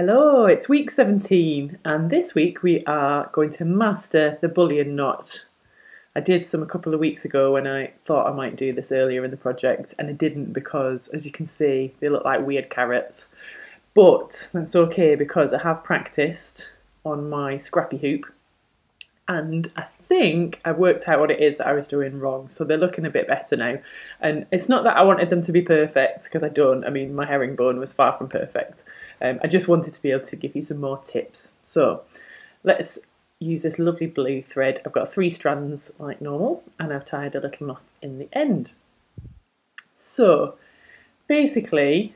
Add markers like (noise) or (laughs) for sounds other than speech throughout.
Hello, it's week 17 and this week we are going to master the bullion knot. I did some a couple of weeks ago when I thought I might do this earlier in the project and I didn't because as you can see they look like weird carrots. But that's okay because I have practiced on my scrappy hoop and I think I worked out what it is that I was doing wrong. So they're looking a bit better now. And it's not that I wanted them to be perfect, because I don't. I mean, my herringbone was far from perfect. Um, I just wanted to be able to give you some more tips. So let's use this lovely blue thread. I've got three strands like normal, and I've tied a little knot in the end. So basically,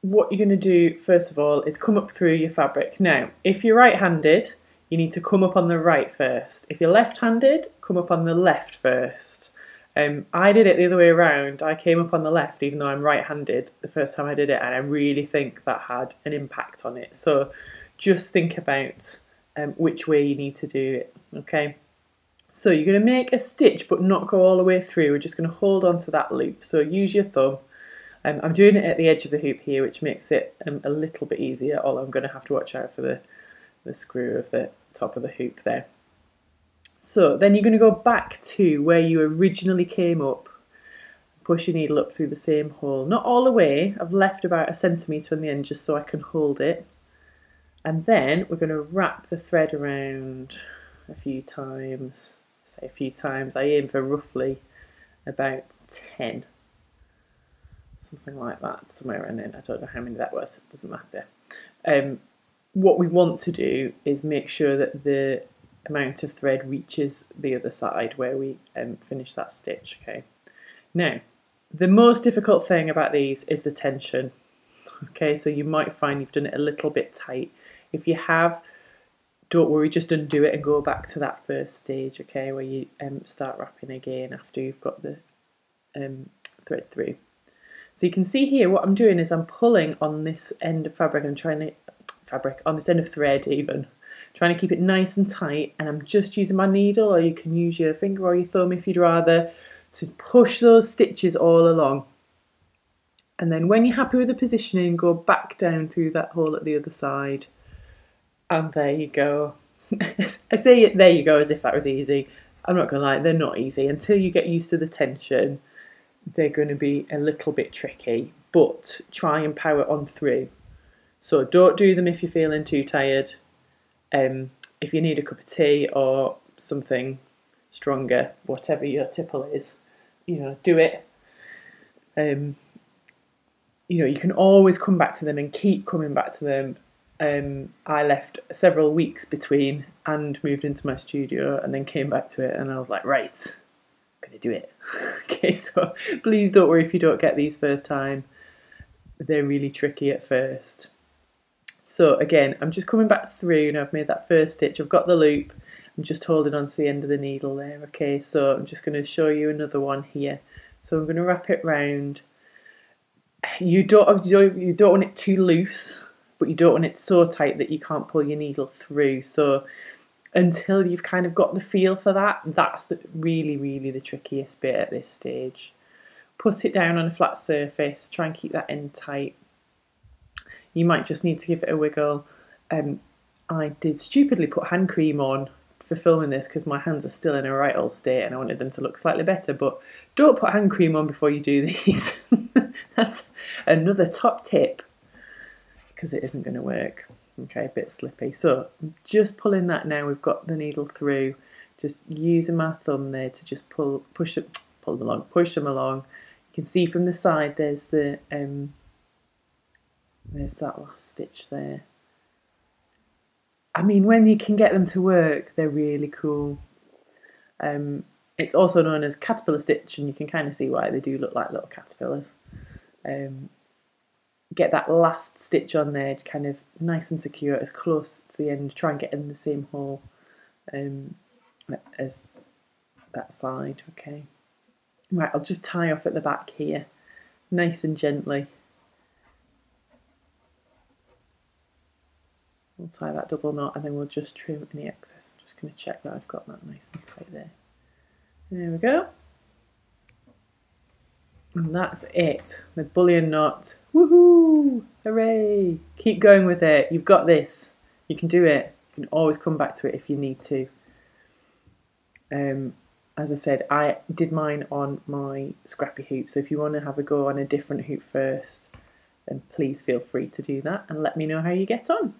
what you're going to do first of all is come up through your fabric. Now, if you're right-handed, you need to come up on the right first. If you're left-handed, come up on the left first. Um, I did it the other way around. I came up on the left, even though I'm right-handed the first time I did it, and I really think that had an impact on it. So just think about um, which way you need to do it, okay? So you're going to make a stitch, but not go all the way through. We're just going to hold on to that loop. So use your thumb. Um, I'm doing it at the edge of the hoop here, which makes it um, a little bit easier, although I'm going to have to watch out for the the screw of the top of the hoop there. So then you're going to go back to where you originally came up, push your needle up through the same hole. Not all the way, I've left about a centimetre on the end just so I can hold it. And then we're going to wrap the thread around a few times, say a few times. I aim for roughly about 10. Something like that, somewhere in it. I don't know how many that was, it doesn't matter. Um, what we want to do is make sure that the amount of thread reaches the other side where we um, finish that stitch okay? Now the most difficult thing about these is the tension okay? So you might find you've done it a little bit tight. If you have don't worry just undo it and go back to that first stage okay where you um, start wrapping again after you've got the um, thread through. So you can see here what I'm doing is I'm pulling on this end of fabric and trying to fabric, on this end of thread even. Trying to keep it nice and tight and I'm just using my needle or you can use your finger or your thumb if you'd rather to push those stitches all along. And then when you're happy with the positioning, go back down through that hole at the other side. And there you go. (laughs) I say it, there you go, as if that was easy. I'm not to lie, they're not easy. Until you get used to the tension, they're going to be a little bit tricky. But try and power on through. So don't do them if you're feeling too tired. Um, if you need a cup of tea or something stronger, whatever your tipple is, you know, do it. Um, you know, you can always come back to them and keep coming back to them. Um, I left several weeks between and moved into my studio and then came back to it and I was like, right, I'm gonna do it. (laughs) okay, so please don't worry if you don't get these first time. They're really tricky at first. So again, I'm just coming back through and I've made that first stitch. I've got the loop. I'm just holding on to the end of the needle there. Okay, so I'm just going to show you another one here. So I'm going to wrap it round. You don't, you don't want it too loose, but you don't want it so tight that you can't pull your needle through. So until you've kind of got the feel for that, that's the, really, really the trickiest bit at this stage. Put it down on a flat surface, try and keep that end tight you might just need to give it a wiggle. Um, I did stupidly put hand cream on for filming this because my hands are still in a right old state and I wanted them to look slightly better, but don't put hand cream on before you do these. (laughs) That's another top tip because it isn't going to work. Okay, a bit slippy. So just pulling that now, we've got the needle through, just using my thumb there to just pull, push it, pull them along, push them along. You can see from the side there's the um, there's that last stitch there. I mean, when you can get them to work, they're really cool. Um, it's also known as caterpillar stitch, and you can kind of see why they do look like little caterpillars. Um, get that last stitch on there, kind of nice and secure, as close to the end. Try and get in the same hole um, as that side. Okay. Right, I'll just tie off at the back here, nice and gently. We'll tie that double knot and then we'll just trim any excess. I'm just going to check that I've got that nice and tight there. There we go. And that's it. The bullion knot. Woohoo! Hooray! Keep going with it. You've got this. You can do it. You can always come back to it if you need to. Um, as I said, I did mine on my scrappy hoop. So if you want to have a go on a different hoop first, then please feel free to do that and let me know how you get on.